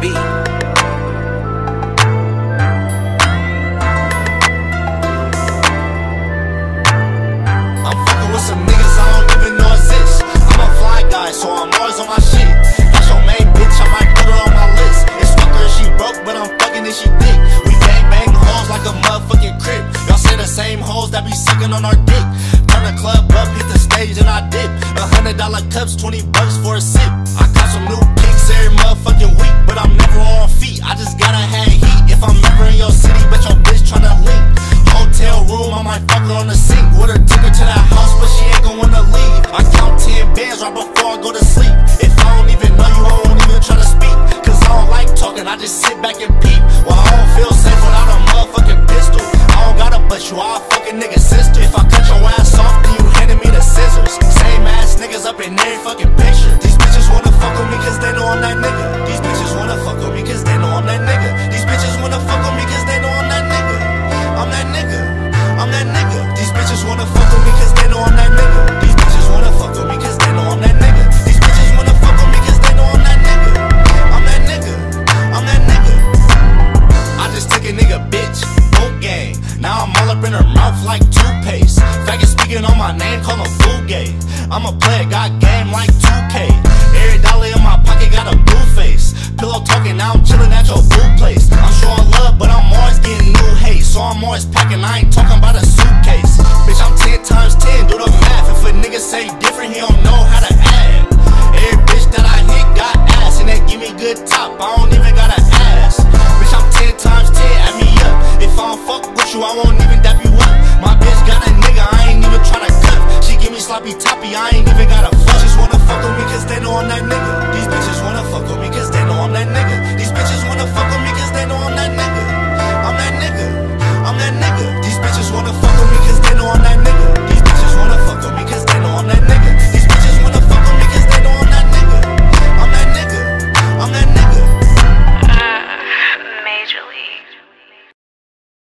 beat. I'm fucking if she thick. We bang bang hoes like a motherfucking crib. The same hoes that be sucking on our dick. Turn the club up, hit the stage, and I dip. A hundred dollar cups, 20 bucks for a sip. I got some new kicks every motherfucking week, but I'm never on feet. I just gotta have heat. If I'm ever in your city, bet your bitch tryna link. Hotel room, I might fuck her on the sink. With her her to that house, but she ain't gon' wanna leave. I count 10 bands right before I go to sleep. If I don't even know you, I won't even try to speak. Cause I don't like talking, I just sit back and bust you, I'll fucking nigga sister. If I cut your ass off, then you handing me the scissors. Same ass niggas up in every fucking picture. These bitches wanna fuck with me cause they know I'm that nigga. These mouth like toothpaste. Faggot speaking on my name, call him gay. I'm a player, got game like 2K. Every dollar